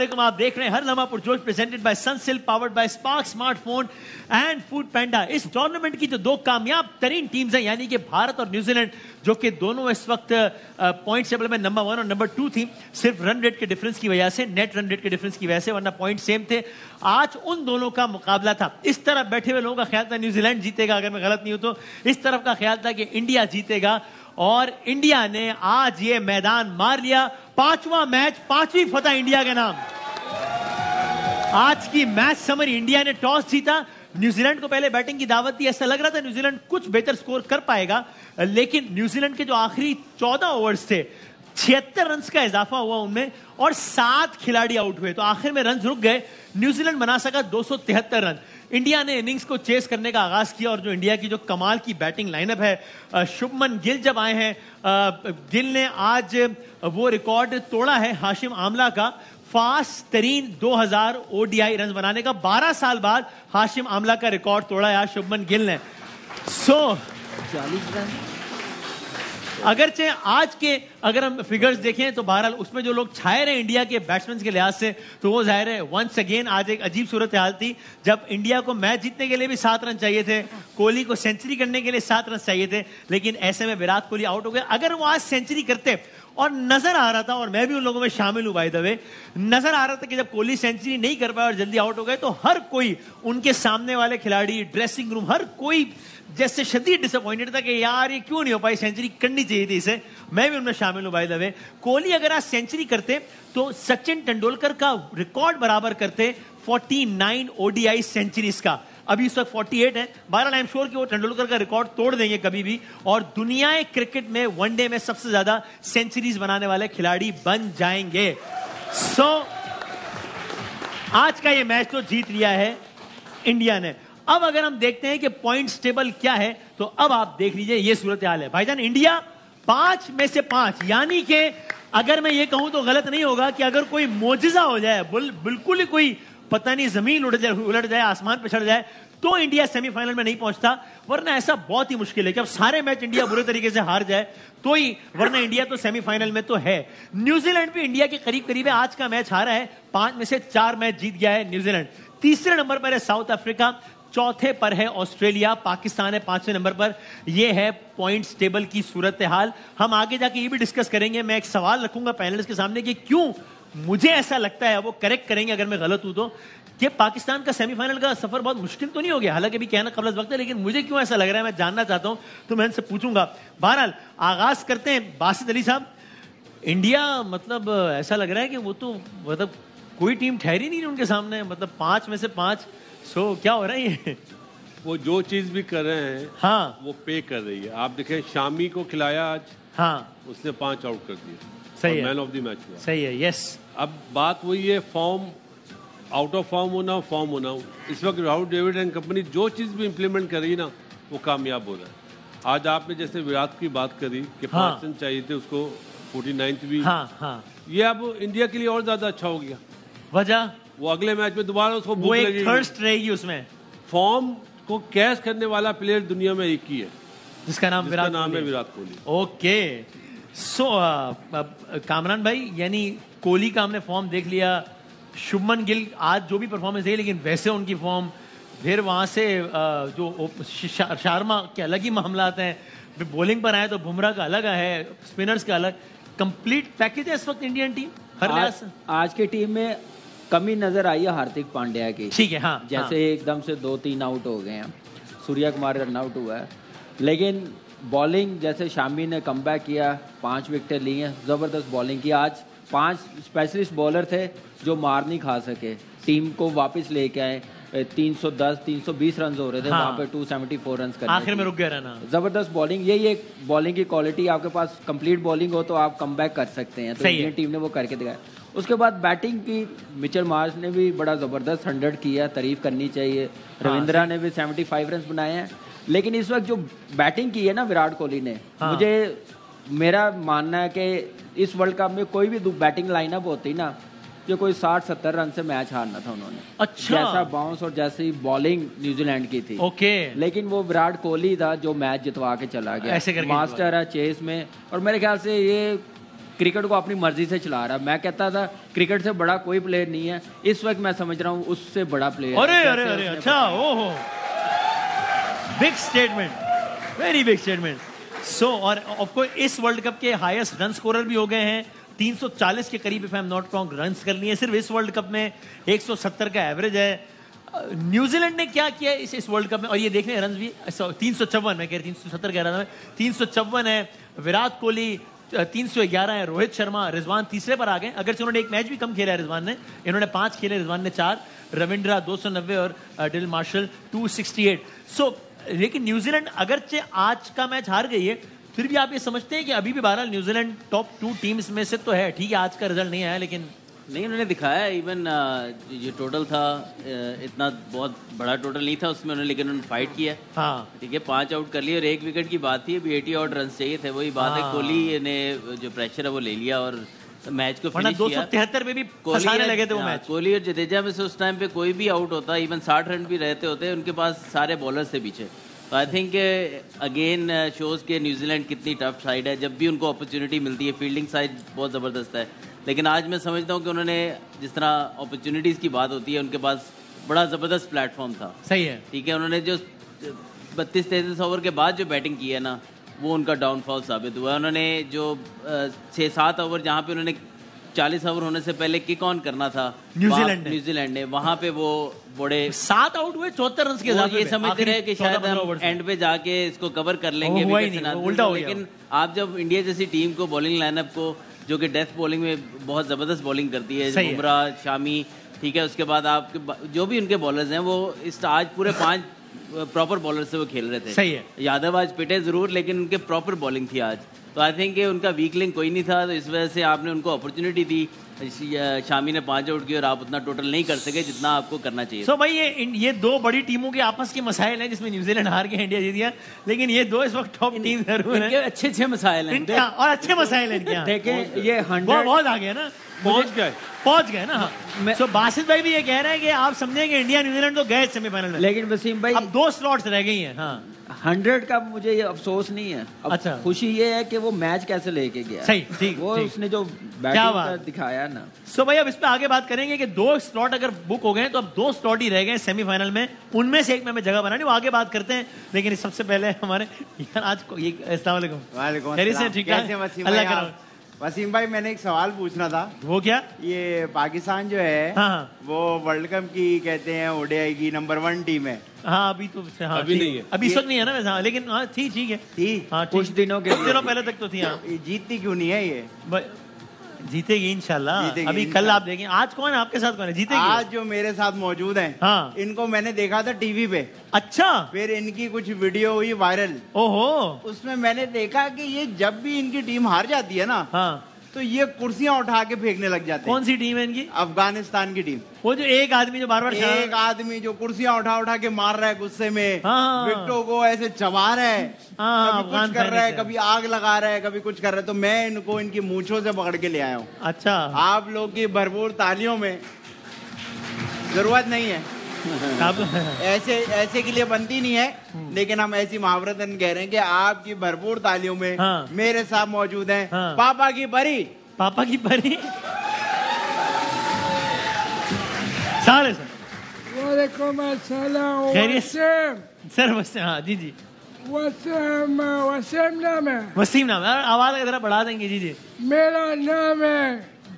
बिस्मिल्लाहिर्रहमानिर्रहीम आप देख रहे हैं हर लम्हा पुरजोश presented by Sunsilk powered by Sparx smartphone and foodpanda इस टूर्नामेंट की जो दो कामयाब तरीन टीम्स हैं, यानी कि भारत और न्यूजीलैंड जो कि दोनों इस वक्त पॉइंट टेबल में नंबर वन और नंबर टू थी, सिर्फ़ रन रेट के डिफरेंस की वजह से नेट रन रेट के डिफरेंस की वजह से, वरना पॉइंट सेम थे। आज उन दोनों का मुकाबला था। इस तरफ़ बैठे हुए लोगों का ख्याल था न्यूजीलैंड जीतेगा, अगर मैं गलत नहीं हूँ तो। इस तरफ़ का ख्याल था कि इंडिया जीतेगा। और इंडिया ने आज ये मैदान मार लिया। पांचवा मैच, पांचवी फतह इंडिया के नाम। आज की मैच समरी इंडिया ने टॉस जीता। न्यूजीलैंड को पहले बैटिंग की दावत दी। ऐसा लग रहा था न्यूजीलैंड कुछ बेहतर स्कोर कर पाएगा, लेकिन न्यूजीलैंड के जो आखिरी चौदह ओवर्स थे, छिहत्तर रन का इजाफा हुआ उनमें और सात खिलाड़ी आउट हुए। तो आखिर में रन रुक गए। न्यूजीलैंड बना सका दो सौ तिहत्तर रन। इंडिया ने इनिंग्स को चेस करने का आगाज़ किया और जो इंडिया की जो कमाल की बैटिंग लाइनअप है शुभमन गिल जब आए हैं गिल ने आज वो रिकॉर्ड तोड़ा है हाशिम आमला का फास्ट तरीन 2000 ओडीआई रन बनाने का 12 साल बाद हाशिम आमला का रिकॉर्ड तोड़ा है शुभमन गिल ने। सो so, अगरचे आज के अगर हम फिगर्स देखें तो बहरहाल उसमें जो लोग छाए रहे इंडिया के बैट्समैन के लिहाज से तो वो ज़ाहिर है वंस अगेन आज एक अजीब सूरत हाल थी, जब इंडिया को मैच जीतने के लिए भी सात रन चाहिए थे, कोहली को सेंचुरी करने के लिए सात रन चाहिए थे, लेकिन ऐसे में विराट कोहली आउट हो गए अगर वो आज सेंचुरी करते, और नज़र आ रहा था, और मैं भी उन लोगों में शामिल हूँ भाई दवे नज़र आ रहा था कि जब कोहली सेंचुरी नहीं कर पाया और जल्दी आउट हो गए तो हर कोई उनके सामने वाले खिलाड़ी ड्रेसिंग रूम हर कोई जैसे शदीद डिसअपॉइंटेड था कि यार ये क्यों नहीं हो पाई? सेंचुरी करनी चाहिए थी इसे। मैं भी उनमें शामिल हूँ भाई दवे कोहली अगर आज सेंचुरी करते तो सचिन तेंदुलकर का रिकॉर्ड बराबर करते 49 ओडीआई सेंचुरीज का। अभी इस वक्त 48 है। बहरहाल आई एम श्योर कि वो तेंदुलकर का रिकॉर्ड तोड़ देंगे कभी भी। और दुनिया क्रिकेट में वनडे में सबसे ज़्यादा सेंचुरीज बनाने वाले खिलाड़ी बन जाएँगे। सो so, आज का ये मैच तो जीत लिया है इंडिया ने। अब अगर हम देखते हैं कि पॉइंट्स टेबल क्या है तो अब आप देख लीजिए, ये सूरत हाल है। भाईजान इंडिया पाँच में से पाँच, यानी कि अगर मैं ये कहूँ तो गलत नहीं होगा कि अगर कोई मोजिजा हो जाए बिल्कुल ही कोई पता नहीं, ज़मीन उड़ जाए, उलट जाए, आसमान पे चढ़ जाए तो इंडिया सेमीफाइनल में नहीं पहुँचता, वरना ऐसा बहुत ही मुश्किल है कि अब सारे मैच इंडिया बुरे तरीके से हार जाए तो ही, वरना इंडिया तो सेमीफाइनल में तो है। न्यूजीलैंड भी इंडिया के करीब करीब है, आज का मैच हारा है, पाँच में से चार मैच जीत गया है न्यूजीलैंड तीसरे नंबर पर है साउथ अफ्रीका चौथे पर है ऑस्ट्रेलिया, पाकिस्तान है पाँचवें नंबर पर। यह है पॉइंट्स टेबल की सूरत हाल। हम आगे जाके ये भी डिस्कस करेंगे। मैं एक सवाल रखूँगा पैनलिस्ट के सामने कि क्यों मुझे ऐसा लगता है, वो करेक्ट करेंगे अगर मैं गलत हूँ तो। कि पाकिस्तान का सेमीफाइनल का सफ़र बहुत मुश्किल तो नहीं हो गया? हालाँकि अभी कहना कबल वक्त है, लेकिन मुझे क्यों ऐसा लग रहा है, मैं जानना चाहता हूँ तो मैं इनसे पूछूँगा। बहरहाल, आगाज़ करते हैं बासित अली साहब। इंडिया मतलब ऐसा लग रहा है कि वो तो मतलब कोई टीम ठहरी नहीं उनके सामने मतलब पाँच में से पाँच सो क्या हो रहा है ये? वो जो चीज़ भी कर रहे हैं हाँ। वो पे कर रही है। आप देखें शामी को खिलाया आज हाँ। उसने पाँच आउट कर दिए। सही है। मैन ऑफ़ द मैच हुआ। सही है यस अब बात वही है फॉर्म आउट ऑफ़ फॉर्म होना फॉर्म होना। इस वक्त राहुल डेविड एंड कंपनी जो चीज़ भी इम्प्लीमेंट कर रही है ना वो कामयाब हो रहा है। आज आपने जैसे विराट की बात करी कि हाँ। पाँच रन चाहिए थे उसको फोर्टी नाइन्थ भी। हाँ हाँ। ये अब इंडिया के लिए और ज़्यादा अच्छा हो गया। वजह? वो अगले मैच में दोबारा उसको वो एक थर्स्ट रहेगी उसमें। फॉर्म को कैश करने वाला प्लेयर दुनिया में एक ही है। जिसका नाम विराट नाम है विराट कोहली। ओके। सो कामरान भाई यानी कोहली का हमने फॉर्म देख लिया। शुभमन गिल आज जो भी परफॉर्मेंस है लेकिन वैसे उनकी फॉर्म फिर वहाँ से जो ओप- शा- शार्मा के अलग ही मामला आते हैं। फिर बॉलिंग पर आए तो बुमराह का अलग है स्पिनर्स का अलग। कंप्लीट पैकेज है इस वक्त इंडियन टीम हर आज, आज की टीम में कमी नज़र आई है हार्दिक पांड्या की। ठीक है हाँ जैसे हाँ। एकदम से दो तीन आउट हो गए हैं। सूर्या कुमार रन आउट हुआ है। लेकिन बॉलिंग जैसे शामी ने कम किया पाँच विकेटें ली हैं ज़बरदस्त बॉलिंग की। आज पाँच स्पेशलिस्ट बॉलर थे जो मार नहीं खा सके। टीम को वापस लेके आए 310 320 रन हो रहे थे हाँ। वहाँ पे 274 रन हाँ, आखिर में रुक गया रहना। ज़बरदस्त बॉलिंग यही एक बॉलिंग की क्वालिटी आपके पास कंप्लीट बॉलिंग हो तो आप कम कर सकते हैं। तो इंडियन टीम ने वो करके दिखाया। उसके बाद बैटिंग की मिचल मार्च ने भी बड़ा ज़बरदस्त हंड्रेड किया तारीफ़ करनी चाहिए। रविंद्रा ने भी सेवेंटी फाइव रन बनाए हैं। लेकिन इस वक्त जो बैटिंग की है ना विराट कोहली ने हाँ। मुझे मेरा मानना है कि इस वर्ल्ड कप में कोई भी बैटिंग लाइनअप होती ना जो कोई साठ सत्तर रन से मैच हारना था उन्होंने। अच्छा। जैसा बाउंस और जैसी बॉलिंग न्यूजीलैंड की थी। ओके। लेकिन वो विराट कोहली था जो मैच जितवा के चला गया। ऐसे मास्टर है चेस में और मेरे ख्याल से ये क्रिकेट को अपनी मर्ज़ी से चला रहा है। मैं कहता था क्रिकेट से बड़ा कोई प्लेयर नहीं है। इस वक्त मैं समझ रहा हूँ उससे बड़ा प्लेयर अरे अरे अरे अच्छा ओहो big statement very big statement so of course इस वर्ल्ड कप के हाईएस्ट रन स्कोरर भी हो गए हैं। 340 के करीब if I am not wrong runs कर लिए सिर्फ़ इस वर्ल्ड कप में 170 का एवरेज है। न्यूजीलैंड ने क्या किया इस इस वर्ल्ड कप में? और ये देख रहे हैं रन भी तीन सौ चौवन मैं कह रही तीन सौ सत्तर कह रहा था तीन सौ चौवन है विराट कोहली तीन सौ ग्यारह है रोहित शर्मा, रिजवान तीसरे पर आ गए। अगर से उन्होंने एक मैच भी कम खेला है रिजवान ने। इन्होंने पाँच खेले, रिजवान ने चार। रविंद्रा दो सौ नब्बे और Daryl Mitchell two sixty eight so, लेकिन न्यूजीलैंड अगरचे आज का मैच हार गई है। फिर भी आप ये समझते हैं कि अभी भी बहरहाल न्यूजीलैंड टॉप टू टीम्स में से तो है। ठीक है, आज का रिज़ल्ट नहीं आया, लेकिन नहीं उन्होंने दिखाया इवन ये टोटल था इतना बहुत बड़ा टोटल नहीं था उसमें उन्होंने लेकिन उन्होंने फाइट किया। हाँ। ठीक है पाँच आउट कर लिए और एक विकेट की बात थी अभी एटी आउट रन चाहिए थे वही बात है हाँ। कोहली ने जो प्रेशर है वो ले लिया और मैच को फिनिश दो सौ तिहत्तर में भी कोहली फंसाने लगे थे वो हाँ, मैच कोहली और जडेजा में से उस टाइम पे कोई भी आउट होता इवन साठ रन भी रहते होते उनके पास सारे बॉलर से पीछे। तो आई थिंक अगेन शोज़ के न्यूजीलैंड कितनी टफ साइड है जब भी उनको अपॉर्चुनिटी मिलती है फील्डिंग साइड बहुत ज़बरदस्त है। लेकिन आज मैं समझता हूँ कि उन्होंने जिस तरह अपॉर्चुनिटीज़ की बात होती है उनके पास बड़ा ज़बरदस्त प्लेटफॉर्म था। सही है। ठीक है उन्होंने जो बत्तीस तैंतीस ओवर के बाद जो बैटिंग की है ना वो उनका डाउनफॉल साबित हुआ उन्होंने जो छः सात ओवर जहाँ पे उन्होंने चालीस ओवर होने से पहले किक ऑन करना था न्यूजीलैंड ने। न्यूजीलैंड ने वहाँ पे वो बड़े सात आउट हुए चौहत्तर रन के इजाफे ये समझते रहे कि शायद हम एंड पे जाके इसको कवर कर लेंगे लेकिन आप जब इंडिया जैसी टीम को बॉलिंग लाइनअप को जो कि डेथ बॉलिंग में बहुत ज़बरदस्त बॉलिंग करती है बुमरा शामी ठीक है उसके बाद आप जो भी उनके बॉलर्स हैं वो इस आज पूरे पाँच प्रॉपर बॉलर से वो खेल रहे थे। सही है। यादव आज पिटे ज़रूर लेकिन उनके प्रॉपर बॉलिंग थी आज। तो आई थिंक उनका वीक लिंक कोई नहीं था तो इस वजह से आपने उनको अपॉर्चुनिटी दी। इसी, शामी ने पाँच आउट किए और आप उतना टोटल नहीं कर सके जितना आपको करना चाहिए। सो so भाई ये ये दो बड़ी टीमों के आपस के मसाइल हैं जिसमें न्यूजीलैंड हार गया इंडिया जीत गया लेकिन ये दो इस वक्त टॉप टीम ज़रूर है। अच्छे अच्छे मसाइल हैं। और अच्छे मसाइल हैं यहाँ देखें ये हंड्रेड बहुत आ गए ना। पहुँच गए। पहुँच गए ना सो बासित भाई भी ये कह रहे हैं कि आप समझे कि इंडिया न्यूजीलैंड तो गए सेमीफाइनल में। लेकिन वसीम भाई अब दो स्लॉट्स रह गई हैं हाँ। हंड्रेड का मुझे ये अफसोस नहीं है। अब अच्छा। खुशी ये है कि वो मैच कैसे लेके गया। सही, ठीक, वो ठीक। उसने जो बैटिंग दिखाया ना। सो भाई अब इस पे आगे बात करेंगे कि दो स्लॉट अगर बुक हो गए तो अब दो स्लॉट ही रह गए सेमीफाइनल में। उनमें से एक में हमें जगह बनानी वो आगे बात करते हैं। लेकिन सबसे पहले हमारे यार आज को ये अस्सलाम वालेकुम। वालेकुम। ठीक है। अल्लाह? वसीम भाई मैंने एक सवाल पूछना था। वो क्या? ये पाकिस्तान जो है हाँ, हाँ। वो वर्ल्ड कप की कहते हैं ओडीआई की नंबर वन टीम है। हाँ अभी तो हाँ, अभी नहीं है। अभी सब नहीं है ना वैसे हाँ, लेकिन हाँ थी ठीक है। थी। हाँ कुछ। दिनों के कुछ दिनों पहले तक तो थी हाँ। जीतती क्यों नहीं है ये? जीतेगी इंशाल्लाह। जीतेगी अभी कल आप देखें आज कौन है? आपके साथ कौन है? जीतेगी। आज जो मेरे साथ मौजूद है हाँ। इनको मैंने देखा था टीवी पे। अच्छा। फिर इनकी कुछ वीडियो हुई वायरल। ओहो। उसमें मैंने देखा कि ये जब भी इनकी टीम हार जाती है ना हाँ। तो ये कुर्सियाँ उठा के फेंकने लग जाते हैं। कौन सी टीम है इनकी? अफ़गानिस्तान की टीम। वो जो एक आदमी जो बार बार एक आदमी जो कुर्सियाँ उठा उठा के मार रहा है गुस्से में। हाँ। विकटों को ऐसे चबा रहा है। हाँ, कभी कुछ कर रहा है है। कभी आग लगा रहा है कभी कुछ कर रहा है। तो मैं इनको इनकी मूछों से पकड़ के ले आया हूँ। अच्छा। आप लोग की भरपूर तालियों में ज़रूरत नहीं है। आप ऐसे ऐसे के लिए बनती नहीं है। लेकिन हम ऐसी महावरतन कह रहे हैं कि आपकी भरपूर तालियों में हाँ। मेरे साथ मौजूद हैं। हाँ। पापा की परी पापा की परी सारे सर। वालेकुम अस्सलाम? वसीम। सर बस हाँ जी जी। वसीम वसीम नाम है। वसीम नाम है। आवाज़ जरा बढ़ा देंगे जी जी। मेरा नाम है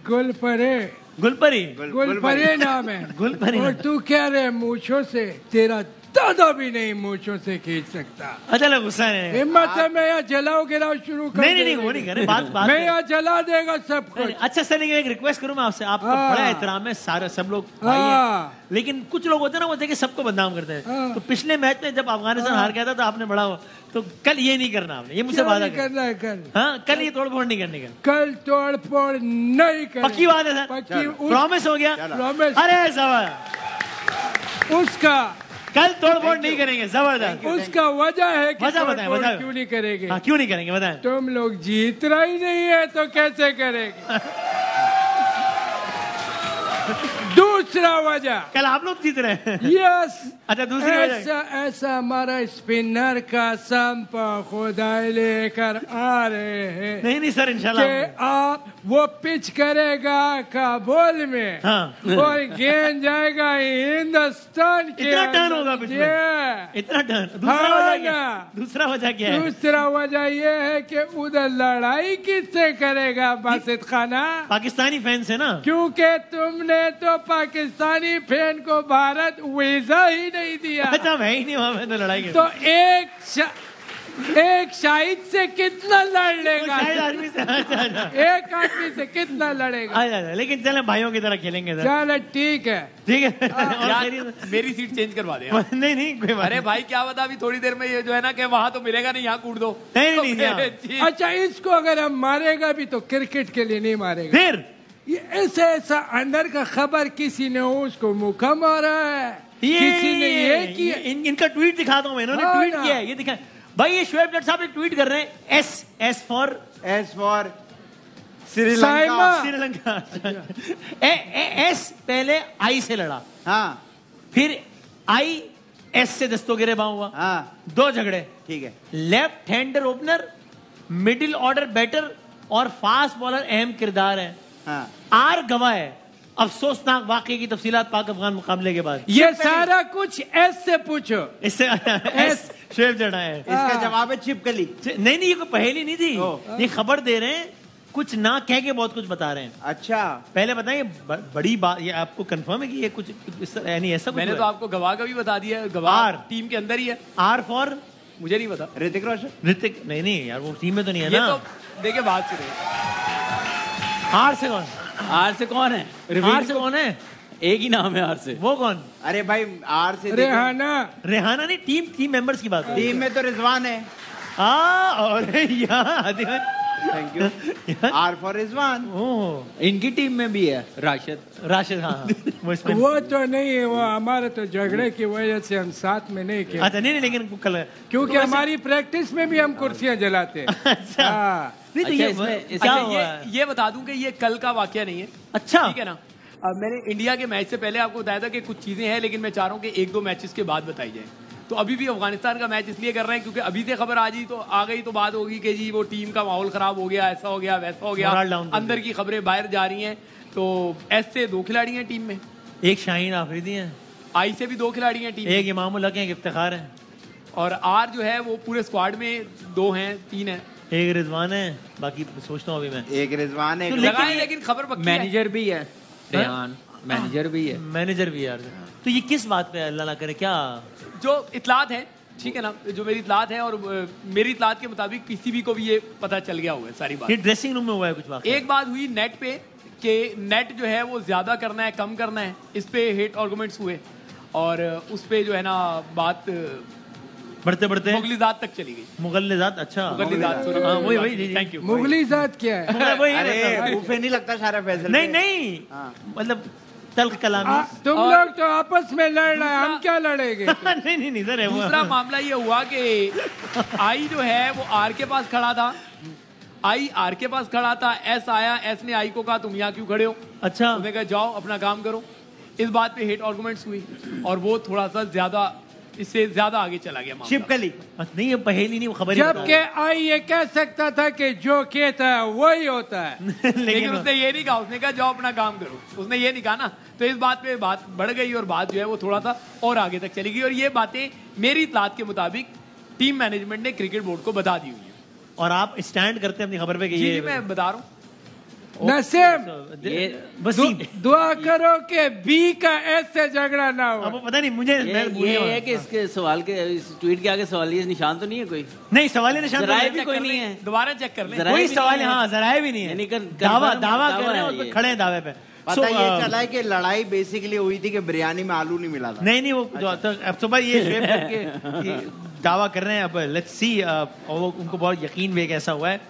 गुलपरे। गुलपरी। गुलपरी नाम है। गुलपरी और तू क्या रहे मूछों से तेरा दादा भी नहीं मूछों से खींच सकता। अच्छा गुस्सा है। हिम्मत है मैं यहाँ जलाओ गिराओ शुरू कर नहीं नहीं वो नहीं करे बात बात मैं यहाँ जला देगा सब कुछ। अच्छा सर लेकिन एक रिक्वेस्ट करूँ मैं आपसे। आपका हाँ। बड़ा एहतराम है सारे सब लोग हाँ। लेकिन कुछ लोग होते हैं ना वो देखिए सबको बदनाम करते हैं। हाँ। तो पिछले मैच में जब अफ़गानिस्तान हार गया था तो आपने बड़ा तो कल ये नहीं करना आपने ये मुझसे वादा कर। करना है कल? हाँ कल ये तोड़ फोड़ नहीं करने का कल तोड़ फोड़ नहीं कर पक्की बात है सर। प्रॉमिस हो गया। प्रॉमिस अरे जबर उसका कल तोड़ फोड़ नहीं करेंगे ज़बरदस्त। उसका वजह है कि वजह बताए क्यों नहीं करेंगे? हाँ क्यों नहीं करेंगे बताएँ। तुम लोग जीत रहा ही नहीं है तो कैसे करेंगे? दूसरा वजह। कल आप लोग जीत रहे हैं। यस अच्छा दूसरी ऐसा ऐसा हमारा स्पिनर का संपा खुदाई लेकर आ रहे हैं नहीं नहीं सर इंशाल्लाह। आप वो पिच करेगा काबुल में। हाँ। और गेंद जाएगा हिंदुस्तान के इतना टर्न। होगा पिच में? इतना टर्न दूसरा हाँ वजह क्या? दूसरा वजह क्या है? दूसरा वजह ये है कि उधर लड़ाई किससे करेगा बासित खाना? पाकिस्तानी फैंस है ना। क्योंकि तुमने तो पाकिस्तानी फ़ैन को भारत वीज़ा ही नहीं दिया। अच्छा मैं ही नहीं वहाँ मैं तो लड़ाई तो एक शा, एक शाहिद से कितना लड़ लेगा? शायद आदमी से अच्छा अच्छा। एक आदमी से कितना लड़ेगा? अच्छा अच्छा लेकिन चले भाइयों की तरह खेलेंगे चलो ठीक है। ठीक है? और यार, मेरी सीट चेंज करवा दे नहीं नहीं कोई बात अरे भाई क्या बता अभी थोड़ी देर में ये जो है ना कि वहाँ तो मिलेगा नहीं यहाँ कूट दो। नहीं, नहीं, अच्छा इसको अगर हम मारेगा भी तो क्रिकेट के लिए नहीं मारेगा। फिर ये ऐसा ऐसा अंदर का खबर किसी ने उसको मुखा मारा है। ये किसी ने ये किया। ये- इन, इनका ट्वीट दिखाता हूँ मैं इन्होंने हाँ ट्वीट किया है ये दिखा। भाई ये शोएब जट साहब एक ट्वीट कर रहे हैं S S for S for Saima. Sri Lanka. Sri Lanka S पहले आई से लड़ा। हाँ। फिर आई एस से दस्तों गिरेबां हुआ। हाँ। दो झगड़े। ठीक है। Left hander opener middle order batter और फास्ट बॉलर अहम किरदार है। हाँ। आर गवाह है। अफसोसनाक वाकई की तफसीलात पाक अफगान मुकाबले के बाद। ये सारा कुछ एस से पूछो। इससे एस। शेफ जड़ा है। इसका जवाब है छिपकली नहीं नहीं ये कोई पहेली नहीं थी। ये खबर दे रहे हैं कुछ ना कह के बहुत कुछ बता रहे हैं। अच्छा। पहले बताइए बड़ी बात ये आपको कंफर्म है कि ये कुछ इस तरह- यानी ऐसा मैंने तो आपको गवाह का भी बता दिया है। गवाह टीम के अंदर ही है। R for? मुझे नहीं पता। ऋतिक रोशन। ऋतिक नहीं नहीं यार वो टीम में तो नहीं है ना। तो देखिए बात सुनिए। आर से कौन? आर से कौन है? आर से कौन है? एक ही नाम है आर से। वो कौन? अरे भाई आर से रेहाना। रेहाना नहीं टीम टीम मेंबर्स की बात है टीम में तो रिजवान है। हाँ और यहाँ thank you R for Rizwan. Oh इनकी टीम में भी है राशिद। राशिद हाँ वो तो नहीं है वो हमारे तो झगड़े की वजह से हम साथ में नहीं खेलते अच्छा नहीं नहीं लेकिन कल क्योंकि हमारी प्रैक्टिस में भी हम कुर्सियाँ जलाते हैं। अच्छा। हाँ। नहीं तो अच्छा, ये इसमें- क्या अच्छा हुआ? ये ये बता दूँ कि ये कल का वाक्य नहीं है। अच्छा। ठीक है ना? अब मैंने इंडिया के मैच से पहले आपको बताया था कि कुछ चीज़ें हैं लेकिन मैं चाह रहा हूँ कि एक दो मैचेस के बाद बताई जाए। तो अभी भी अफ़गानिस्तान का मैच इसलिए कर रहे हैं क्योंकि अभी से खबर आ गई तो आ गई तो बात होगी कि जी वो टीम का माहौल खराब हो गया ऐसा हो गया वैसा हो गया। अंदर की खबरें बाहर जा रही हैं। तो एस से दो खिलाड़ी हैं टीम में। एक शाहीन आफरीदी है। आई से भी दो खिलाड़ी हैं टीम एक इमाम है एक है। और आर जो है वो पूरे स्क्वाड में दो हैं तीन हैं। एक रिजवान है बाकी सोचता हूँ अभी मैं। एक रिजवान है तो लेकिन लेकिन खबर पक्की मैनेजर भी है रेहान मैनेजर भी है। मैनेजर भी यार। तो ये किस बात पे अल्लाह ना करे क्या? जो इतलात है ठीक है ना? जो मेरी इतलात है और मेरी इतलात के मुताबिक किसी भी को भी ये पता चल गया हुआ है सारी बात। ये ड्रेसिंग रूम में हुआ है कुछ बात एक बात हुई नेट पे कि नेट जो है वो ज़्यादा करना है कम करना है इस पे हेट आर्गुमेंट्स हुए। और उस पे जो है ना बात बढ़ते बढ़ते। मुगली जात तक चली गई। मुगल जात अच्छा। मुगली जात हाँ, वही वही जी, जी। थैंक यू मुगली जात क्या है? वही अरे नहीं लगता सारा फैसल। नहीं नहीं। हाँ। मतलब तल्ख कलामी। तुम लोग तो आपस में लड़ रहे हैं हम क्या लड़ेंगे? नहीं नहीं नहीं सर दूसरा मामला ये हुआ कि आई जो है वो आर के पास खड़ा था। आई आर के पास खड़ा था एस आया एस ने आई को कहा तुम यहाँ क्यों खड़े हो? अच्छा। उसने कहा जाओ अपना काम करो। इस बात पे हेट आर्गुमेंट्स हुई। और वो थोड़ा सा ज़्यादा इससे ज़्यादा आगे चला गया। छिपकली अच्छा, नहीं ये पहेली नहीं खबर जबकि आई ये कह सकता था कि जो कहता है वही होता है। बताओ। लेकिन उसने ये नहीं कहा उसने कहा जाओ अपना काम करो। उसने ये नहीं कहा ना। तो इस बात पे बात बढ़ गई और बात जो है वो थोड़ा सा और आगे तक चली गई। और ये बातें मेरी इतलात के मुताबिक टीम मैनेजमेंट ने क्रिकेट बोर्ड को बता दी हुई है। और आप स्टैंड करते हैं अपनी खबर पे कि ये मैं बता रहा हूँ। नसीम वसीम दु- दुआ करो कि बी का एस से झगड़ा ना हो। वो पता नहीं मुझे ये, ये है कि इसके सवाल के इस ट्वीट के आगे सवाल ये निशान तो नहीं है कोई? नहीं सवाल ही निशान तो जराए भी कोई नहीं है। दोबारा चेक कर लें। कोई भी सवाल नहीं है। हाँ जराए भी नहीं है। दावा दावा कर रहे हैं है खड़े हैं दावे पे। पता So, ये uh, चला है कि लड़ाई बेसिकली हुई थी कि बिरयानी में आलू नहीं मिला था। नहीं नहीं वो जो तो अब सुबह ये करके दावा कर रहे हैं। अब लेट्स सी और वो उनको बहुत यकीन भी ऐसा हुआ है।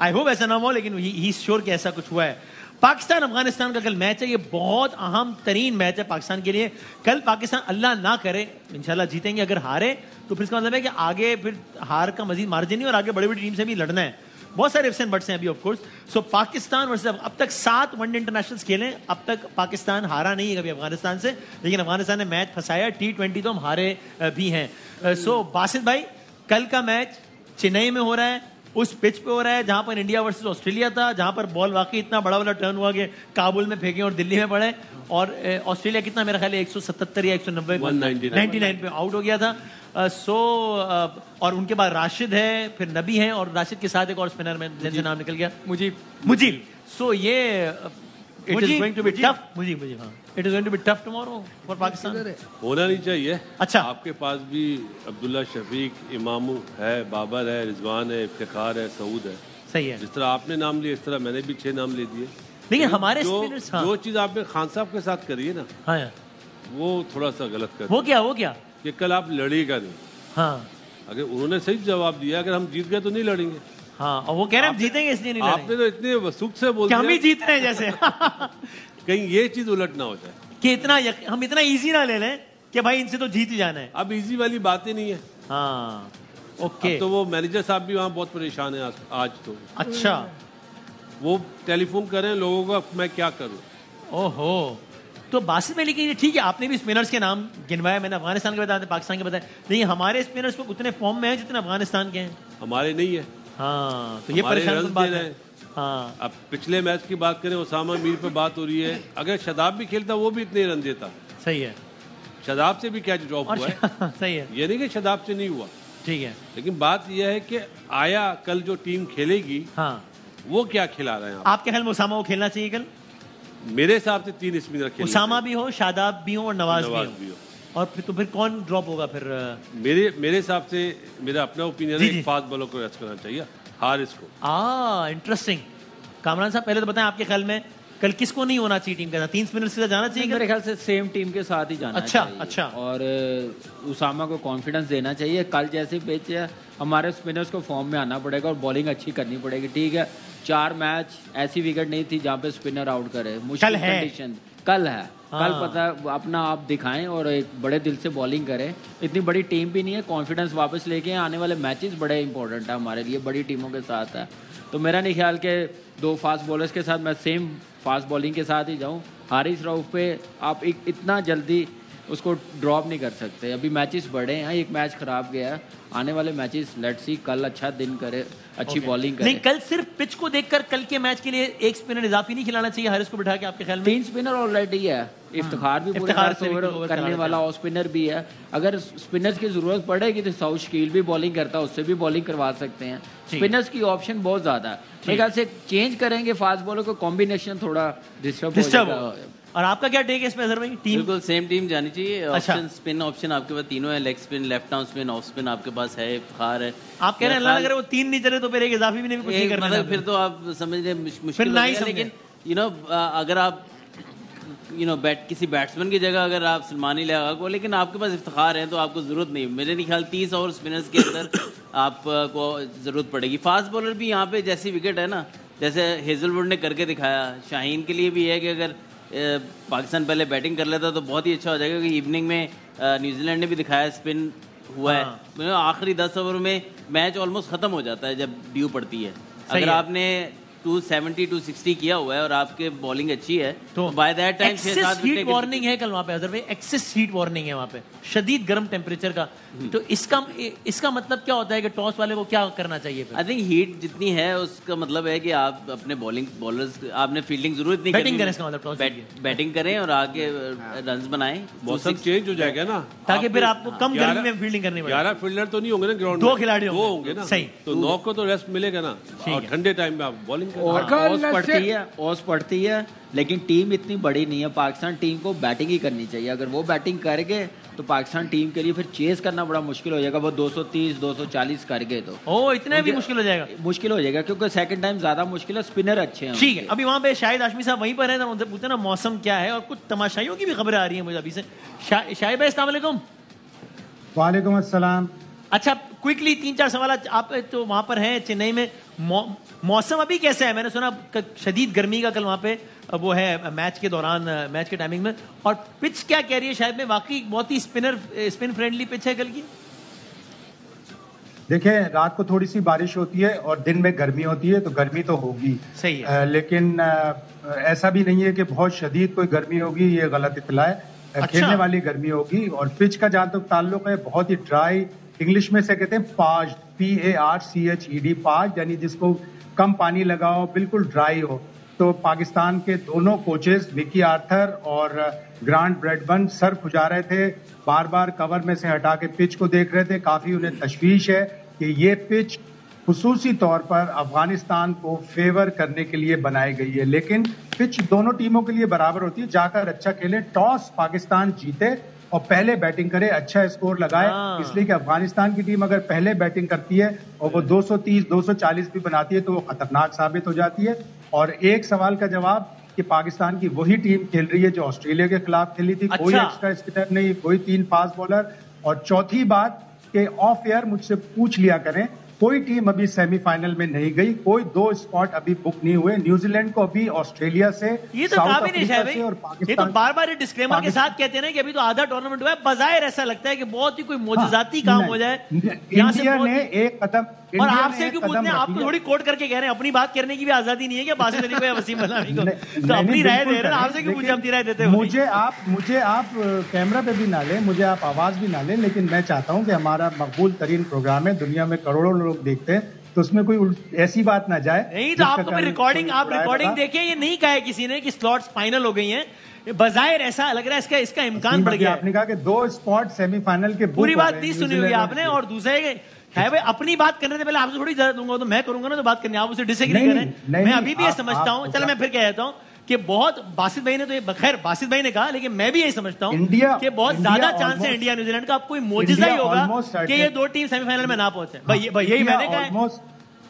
आई होप ऐसा ना हो, लेकिन ही श्योर कि ऐसा कुछ हुआ है। पाकिस्तान, अफ़गानिस्तान का कल मैच है, ये बहुत अहम तरीन मैच है पाकिस्तान के लिए। कल पाकिस्तान अल्लाह ना करे, इंशाल्लाह जीतेंगे, अगर हारे तो फिर इसका मतलब है कि आगे फिर हार का मजीद मार्जिन नहीं और आगे बड़ी बड़ी टीम से भी लड़ना है। बहुत सारे इफ्स एंड बट्स हैं अभी of course so Pakistan versus अब तक सात वनडे इंटरनेशनल खेले, अब तक पाकिस्तान हारा नहीं है कभी अफ़गानिस्तान से, लेकिन अफ़गानिस्तान ने मैच फंसाया टी ट्वेंटी तो हम हारे भी हैं। सो बासित भाई, कल का मैच चेन्नई में हो रहा है उस पिच पे हो रहा है जहाँ पर इंडिया वर्सेस ऑस्ट्रेलिया था जहाँ पर बॉल वाकई इतना बड़ा बड़ा टर्न हुआ कि काबुल में फेंके और दिल्ली में पड़े। और ऑस्ट्रेलिया कितना मेरा ख्याल है 177 या 190 199 99 पे आउट हो गया था। सो uh, so, uh, और उनके बाद राशिद है फिर नबी है और राशिद के साथ एक और स्पिनर में जिनसे नाम निकल गया। मुझे मुजीब। सो ये it is going to be tough Mujeeb Mujeeb हाँ। It is going to be tough tomorrow for Pakistan होना नहीं चाहिए। अच्छा। आपके पास भी अब्दुल्ला शफीक इमामू है बाबर है रिजवान है इफ्तिखार है सऊद है। सही है। जिस तरह आपने नाम लिए इस तरह मैंने भी छह नाम ले दिए। लेकिन हमारे जो हाँ। जो चीज़ आपने खान साहब के साथ करी है ना हाँ वो थोड़ा सा गलत कर वो क्या वो क्या? कि कल आप लड़ेगा नहीं। हाँ। अगर उन्होंने सही जवाब दिया अगर हम जीत गए तो नहीं लड़ेंगे। हाँ और वो कह रहे हैं जीतेंगे इसलिए नहीं आपने तो इतने वसूख से बोल हम ही दिया जीत रहे हैं जैसे। कहीं ये चीज़ उलट ना हो जाए। कि इतना यक, हम इतना इजी ना ले लें कि भाई इनसे तो जीत ही जाना है। अब इजी वाली बात ही नहीं है। हाँ ओके। तो वो मैनेजर साहब भी वहाँ बहुत परेशान है आज, आज तो। अच्छा। वो टेलीफोन करें लोगों को मैं क्या करूँ? ओहो। तो बासित में लेकिन ठीक है आपने भी स्पिनर्स के नाम गिनवाया मैंने अफ़गानिस्तान के बताया पाकिस्तान के बताया। लेकिन हमारे स्पिनर्स को उतने फॉर्म में हैं जितने अफ़गानिस्तान के हैं। हमारे नहीं है। हाँ तो ये परेशान बात है। हैं। हाँ अब पिछले मैच की बात करें ओसामा मीर पे बात हो रही है। अगर शदाब भी खेलता वो भी इतने रन देता। सही है। शदाब से भी कैच ड्रॉप हुआ है? सही है। ये नहीं कि शदाब से नहीं हुआ। ठीक है। लेकिन बात यह है कि आया कल जो टीम खेलेगी हाँ। वो क्या खिला रहे हैं आप? आपके ख्याल में उसामा को खेलना चाहिए कल? मेरे हिसाब से तीन स्पिनर खेल उसामा भी हो शादाब भी हो और नवाज़, नवाज़ भी भी हो। हो और फिर तो फिर कौन ड्रॉप होगा फिर मेरे मेरे हिसाब से मेरा अपना ओपिनियन है फास्ट बॉलर को रेस्ट करना चाहिए। हारिस को। आ इंटरेस्टिंग कामरान साहब पहले तो बताएँ आपके ख्याल में कल किसको नहीं होना चाहिए टीम का तीन स्पिनर्स के साथ जाना चाहिए मेरे ख्याल से सेम टीम के साथ ही जाना अच्छा, चाहिए। अच्छा। और उसामा को कॉन्फिडेंस देना चाहिए। कल जैसे पिच है हमारे स्पिनर्स को फॉर्म में आना पड़ेगा और बॉलिंग अच्छी करनी पड़ेगी। ठीक है चार मैच ऐसी विकेट नहीं थी जहाँ पे स्पिनर आउट करे। मुश्किल। कंडीशन कल है। कल हाँ। पता अपना आप दिखाएँ और एक बड़े दिल से बॉलिंग करें। इतनी बड़ी टीम भी नहीं है कॉन्फिडेंस वापस लेके आने वाले मैचेस बड़े इंपॉर्टेंट है हमारे लिए बड़ी टीमों के साथ है। तो मेरा नहीं ख्याल कि दो फास्ट बॉलर्स के साथ मैं सेम फास्ट बॉलिंग के साथ ही जाऊँ। हारिस रऊफ पे आप एक इतना जल्दी उसको ड्रॉप नहीं कर सकते। अभी मैचेस बढ़े हैं एक मैच खराब गया है। आने वाले मैचेस लेट्स सी कल अच्छा दिन करे अच्छी okay. बॉलिंग करे। नहीं कल सिर्फ़ पिच को देखकर कल के मैच के लिए एक स्पिनर इजाफी नहीं खिलाना चाहिए हारिस को बिठा के आपके ख्याल में? तीन स्पिनर ऑलरेडी है। इफ्तिखार भी दस से ओवर ओवर करने वाला और स्पिनर भी है। अगर स्पिनर्स की ज़रूरत पड़ेगी तो साउथ शकील भी बॉलिंग करता है उससे भी बॉलिंग करवा सकते हैं। स्पिनर्स की ऑप्शन बहुत ज़्यादा है। मेरे ख्याल से चेंज करेंगे फास्ट बॉलर को कॉम्बिनेशन थोड़ा डिस्टर्ब डिस्टर्ब और आपका क्या टेक है इसमें अजहर भाई? टीम बिल्कुल सेम टीम जानी चाहिए। अच्छा। ऑप्शन स्पिन ऑप्शन आपके पास तीनों है। Leg spin left arm spin off spin आपके पास है खार है। आप कह रहे हैं अल्लाह करे वो तीन नहीं चले तो फिर एक इजाफी भी नहीं कुछ नहीं करना मतलब फिर तो आप समझ रहे मुश्किल। लेकिन यू नो अगर आप यू नो बैट किसी बैट्समैन की जगह अगर आप सलमानी लगा को लेकिन आपके पास इफ्तार है तो आपको ज़रूरत नहीं। मेरे नहीं ख्याल तीस ओवर स्पिनर्स के अंदर आपको ज़रूरत पड़ेगी। फास्ट बॉलर भी यहाँ पे जैसी विकेट है ना जैसे हेजलवुड ने करके दिखाया। शाहीन के लिए भी है कि अगर पाकिस्तान पहले बैटिंग कर लेता तो बहुत ही अच्छा हो जाएगा क्योंकि इवनिंग में न्यूजीलैंड ने भी दिखाया स्पिन हुआ है। हाँ। मतलब आखिरी दस ओवर में मैच ऑलमोस्ट खत्म हो जाता है जब ड्यू पड़ती है। अगर। आपने 270 260 किया हुआ है और आपके बॉलिंग अच्छी है। तो बाय दैट टाइम छह सात हीट वार्निंग है कल वहाँ पे अजहर भाई एक्सेस हीट वार्निंग है वहाँ पे। शदीद गर्म टेम्परेचर का। हम्म। तो इसका इसका मतलब क्या होता है कि टॉस वाले को क्या करना चाहिए आई थिंक हीट जितनी है उसका मतलब है कि आप अपने बॉलिंग बॉलर्स आपने फील्डिंग ज़रूर इतनी Batting करें इसका मतलब toss बैटिंग करें और आगे रन बनाएँ। मौसम चेंज हो जाएगा ना। ताकि फिर आपको कम गर्मी ग्यारह- में फील्डिंग करनी पड़े। ग्यारह फील्डर तो नहीं होंगे ना ग्राउंड दो खिलाड़ी होंगे। होंगे ना। सही। तो नौ को तो रेस्ट मिलेगा ना। और ठंडे टाइम में आप बॉलिंग और ओस पड़ती है ओस पड़ती है लेकिन टीम इतनी बड़ी नहीं है। पाकिस्तान टीम को बैटिंग ही करनी चाहिए। अगर वो बैटिंग कर गए तो पाकिस्तान टीम के लिए फिर चेस करना बड़ा मुश्किल हो जाएगा। वो 230 240 कर गए तो। ओ इतना भी मुश्किल हो जाएगा। मुश्किल हो जाएगा क्योंकि सेकंड टाइम ज़्यादा मुश्किल है स्पिनर अच्छे हैं ठीक है अभी वहाँ पे शाहिद आशमी साहब वहीं पर है ना उनसे पूछते ना मौसम क्या है? और कुछ तमाशाइयों की भी खबरें आ रही है मुझे अभी से। शाहिद भाई अस्सलाम वालेकुम। वालेकुम अस्सलाम। अच्छा क्विकली तीन चार सवाल आप तो वहाँ पर हैं चेन्नई में। मौ, मौसम अभी कैसा है? मैंने सुना शदीद गर्मी का कल वहाँ पे वो है मैच के दौरान मैच के टाइमिंग में। और पिच क्या कह रही है शायद? में वाकई बहुत ही स्पिनर स्पिन फ्रेंडली पिच है कल की। देखिए रात को थोड़ी सी बारिश होती है और दिन में गर्मी होती है तो गर्मी तो होगी। सही है। अ, लेकिन अ, ऐसा भी नहीं है कि बहुत शदीद कोई गर्मी होगी ये गलत इतला है। अच्छा। खेलने वाली गर्मी होगी और पिच का जहाँ तक ताल्लुक है बहुत ही ड्राई इंग्लिश में से कहते हैं parched P A R C H E D parched, यानी जिसको कम पानी लगाओ, बिल्कुल ड्राई हो। तो पाकिस्तान के दोनों कोचेस विकी आर्थर और ग्रांट ब्रेडबन सर खुजा रहे थे। बार बार कवर में से हटा के पिच को देख रहे थे। काफ़ी उन्हें तशवीश है कि ये पिच खसूसी तौर पर अफ़गानिस्तान को फेवर करने के लिए बनाई गई है। लेकिन पिच दोनों टीमों के लिए बराबर होती है। जाकर अच्छा खेले। टॉस पाकिस्तान जीते। और पहले बैटिंग करे अच्छा स्कोर लगाए हाँ। इसलिए कि अफ़गानिस्तान की टीम अगर पहले बैटिंग करती है और वो 230 240 भी बनाती है तो वो खतरनाक साबित हो जाती है और एक सवाल का जवाब कि पाकिस्तान की वही टीम खेल रही है जो ऑस्ट्रेलिया के खिलाफ खेली थी कोई अच्छा। एक्स्ट्रा स्पिनर नहीं कोई तीन फास्ट बॉलर और चौथी बात कि ऑफ़ एयर मुझसे पूछ लिया करें कोई टीम अभी सेमीफाइनल में नहीं गई कोई दो स्पॉट अभी बुक नहीं हुए। न्यूजीलैंड को अभी ऑस्ट्रेलिया से ये तो कहा भी नहीं और भाई। ये तो बार बार डिस्क्लेमर के साथ कहते हैं ना कि अभी तो आधा टूर्नामेंट हुआ है। बजायर ऐसा लगता है कि बहुत ही कोई मोजाती काम हो जाए। इंडिया यहाँ से ने एक कदम और आपसे क्यों पूछते हैं? आप तो थोड़ी कोट करके कह रहे हैं अपनी बात करने की भी आज़ादी नहीं है क्या? बासित अली को या वसीम अलामी को? तो अपनी राय दे रहे हैं। आपसे क्यों पूछे? अपनी राय देते हो मुझे आप मुझे आप कैमरा पे भी ना लें मुझे आप आवाज़ भी ना लें लेकिन मैं चाहता हूँ कि हमारा मकबूल तरीन प्रोग्राम है। दुनिया में करोड़ों लोग देखते हैं तो उसमें कोई ऐसी बात ना जाए नहीं तो आपको कारण रिकॉर्डिंग आप रिकॉर्डिंग बता। देखें ये नहीं कहा है किसी ने कि स्लॉट्स फाइनल हो गई हैं। बजायर ऐसा लग रहा है इसका इसका इम्कान बढ़ गया आपने कहा कि दो स्पॉट सेमीफाइनल के पूरी बात नहीं सुनी हुई आपने और दूसरे है भाई अपनी बात करने से पहले आपसे थोड़ी इजाज़त दूँगा तो मैं करूँगा ना तो बात करनी आप उसे डिसएग्री करें। मैं अभी भी ये समझता हूँ। चलो मैं फिर कह देता हूँ। कि बहुत बासित भाई ने तो ये खैर बासित भाई ने कहा लेकिन मैं भी यही समझता हूँ इंडिया- कि बहुत ज़्यादा चांस है इंडिया न्यूजीलैंड का अब कोई मोजिजा ही होगा कि ये दो टीम सेमीफाइनल में ना पहुँचे। भाई यही मैंने कहा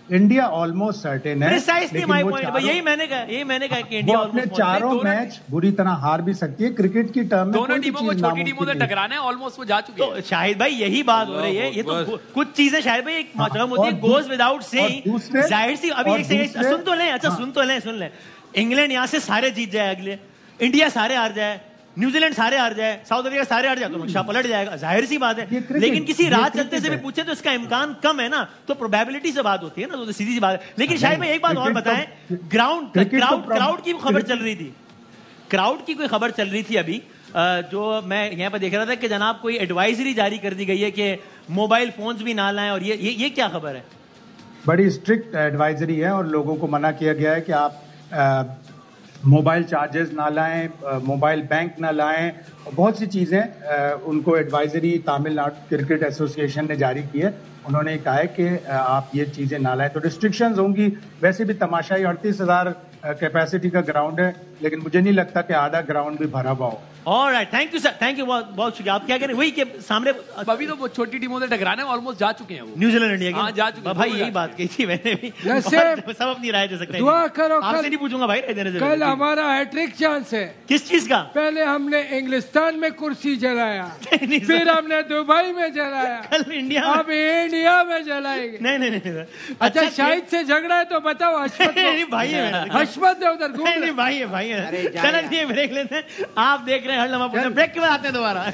इंडिया ऑलमोस्ट सर्टेन है प्रिसाइसली लेकिन माय वो पॉइंट चारों- यही मैंने कहा यही मैंने कहा कि इंडिया अपने चारों मैच बुरी तरह हार भी सकती है। क्रिकेट की टर्म में दोनों टीमों को छोटी टीमों से टकराना है ऑलमोस्ट वो जा चुके हैं। तो शाहिद भाई यही बात हो रही है। ये तो कुछ चीज़ें शाहिद भाई एक मतलब होती है गोज विदाउट से ज़ाहिर सी अभी एक सुन तो लें अच्छा हाँ। सुन तो लें सुन लें। इंग्लैंड यहाँ से सारे जीत जाए अगले। इंडिया सारे हार जाए न्यूजीलैंड सारे हार जाए साउथ अफ्रीका सारे हार जाए तो नक्शा पलट जाएगा। ज़ाहिर सी बात है। लेकिन किसी रात चलते से भी पूछे तो इसका इम्कान कम है ना तो प्रोबेबिलिटी से बात होती है ना तो सीधी सी बात है। लेकिन शायद भाई एक बात और तो- बताएँ ग्राउंड तो क्राउड क्राउड की खबर चल रही थी। क्राउड की कोई खबर चल रही थी अभी जो मैं यहाँ पर देख रहा था कि जनाब कोई एडवाइजरी जारी कर दी गई है कि मोबाइल फोन्स भी ना लाएँ और ये ये, ये क्या खबर है? बड़ी स्ट्रिक्ट एडवाइजरी है और लोगों को मना किया गया है कि आप मोबाइल चार्जेस ना लाएँ मोबाइल बैंक ना लाएँ बहुत सी चीज़ें उनको एडवाइजरी तमिलनाडु क्रिकेट एसोसिएशन ने जारी की है। उन्होंने कहा है कि आप ये चीज़ें ना लाएँ। तो रिस्ट्रिक्शंस होंगी। वैसे भी तमाशाई अड़तीस हज़ार कैपेसिटी का ग्राउंड है। लेकिन मुझे नहीं लगता कि आधा ग्राउंड भी भरा हुआ हो। और right thank you sir thank you बहुत बहुत शुक्रिया। आप क्या कह रहे हैं? वही के सामने अभी तो वो छोटी टीमों से टकराना ऑलमोस्ट जा चुके हैं वो। न्यूजीलैंड इंडिया हाँ, जा चुके हैं, भाई यही बात कही थी मैंने भी। सब अपनी राय दे सकते हैं। दुआ करो, आपसे नहीं पूछूँगा भाई राय देने से कल पहले। हमारा हैट्रिक चांस है। किस चीज़ का? पहले हमने इंग्लिस्तान में कुर्सी जलाया फिर हमने दुबई में जलाया। कल इंडिया में। अब इंडिया में जलाएँगे। नहीं नहीं नहीं अच्छा शाहिद से झगड़ा है तो बताओ हशमत को। भाई है। हशमत है उधर। भाई है भाई। है अरे, जा चलो। ब्रेक लेते हैं। आप देख रहे हैं हर लम्हा ब्रेक के बाद आते हैं दोबारा।